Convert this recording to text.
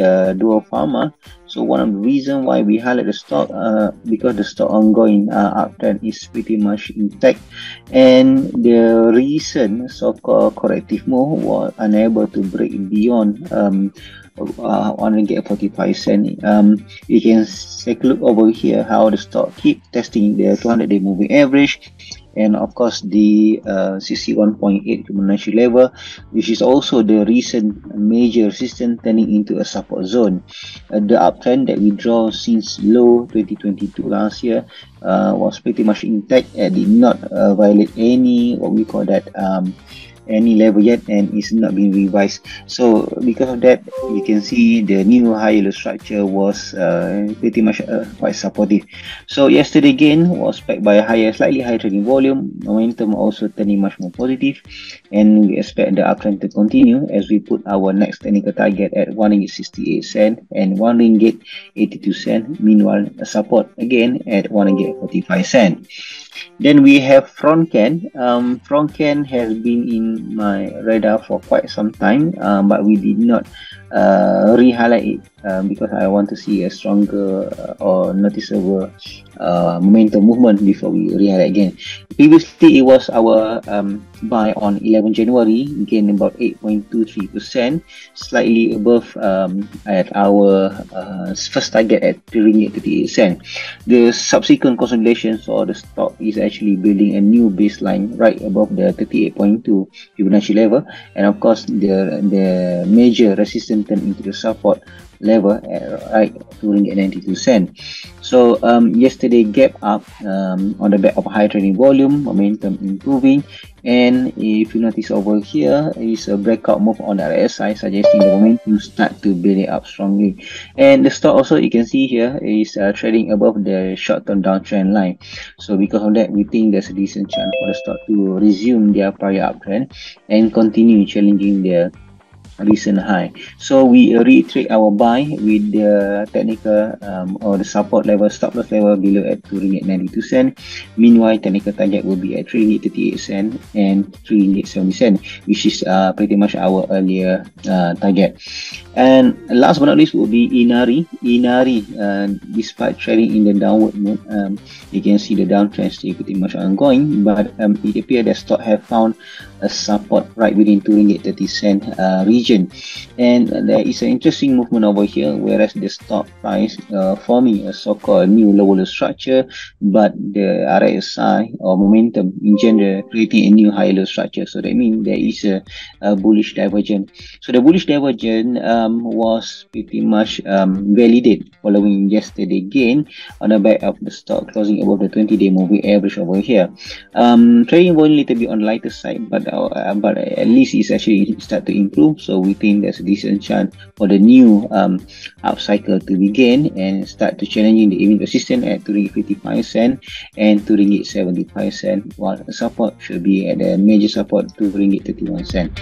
uh, Duopharma. So one of the reason why we highlight the stock uh, because the stock ongoing uh, uptrend is pretty much intact, and the recent so-called corrective move was unable to break beyond um, uh, one ringgit 45 cent. Um, you can take a look over here how the stock keep testing the 200 day moving average and of course the uh, 61.8 Fibonacci level which is also the recent major resistance turning into a support zone uh, the uptrend that we draw since low 2022 last year uh, was pretty much intact and did not uh, violate any what we call that um, any level yet and it's not being revised. So because of that you can see the new higher low structure was uh, pretty much uh, quite supportive. So yesterday again was backed by a higher slightly higher trading volume. Momentum also turning much more positive. And we expect the uptrend to continue as we put our next technical target at 1 ringgit 68 cent and 1 ringgit 82 cent. Meanwhile support again at 1 ringgit 45 cent then we have Fronken. Um, Fronken has been in my radar for quite some time, um, but we did not uh, re-highlight it um, because I want to see a stronger uh, or noticeable uh, momentum movement before we re-highlight again. Previously, it was our um, buy on 11 January, gained about 8.23%, slightly above um, at our uh, first target at 3 ringgit 38 cent. The subsequent consolidation saw the stock is actually building a new baseline right above the 38.2 Fibonacci level, and of course the the major resistance turn into the support level at right 2 ringgit 92 cent. So um, yesterday gap up um, on the back of high trading volume momentum improving. And if you notice over here is a breakout move on the RSI suggesting the momentum start to build it up strongly. And the stock also you can see here is uh, trading above the short-term downtrend line. So because of that we think there's a decent chance for the stock to resume their prior uptrend and continue challenging their recent high. So we reiterate our buy with the technical um, or the support level stop loss level below at 2 ringgit 92 cent. Meanwhile technical target will be at 3 ringgit 38 cent and 3 ringgit 70 cent which is uh, pretty much our earlier uh, target. And last but not least will be inari. Inari uh, despite trading in the downward mode um, you can see the downtrend still pretty much ongoing but um, it appears that stock have found a support right within 2 ringgit 30 cent uh, region and there is an interesting movement over here whereas the stock price uh, forming a so-called new lower structure but the RSI or momentum in general creating a new higher low structure. So that means there is a, a bullish divergence so the bullish divergence um, was pretty much um, validated following yesterday gain on the back of the stock closing above the 20 day moving average over here. Um, trading volume little bit on lighter side but uh, but at least it's actually start to improve. So we think there's a decent chance for the new um, up cycle to begin and start to challenging the even resistance at 2 ringgit 55 cent and 2 ringgit 75 cent while support should be at the major support 2 ringgit 31 cent!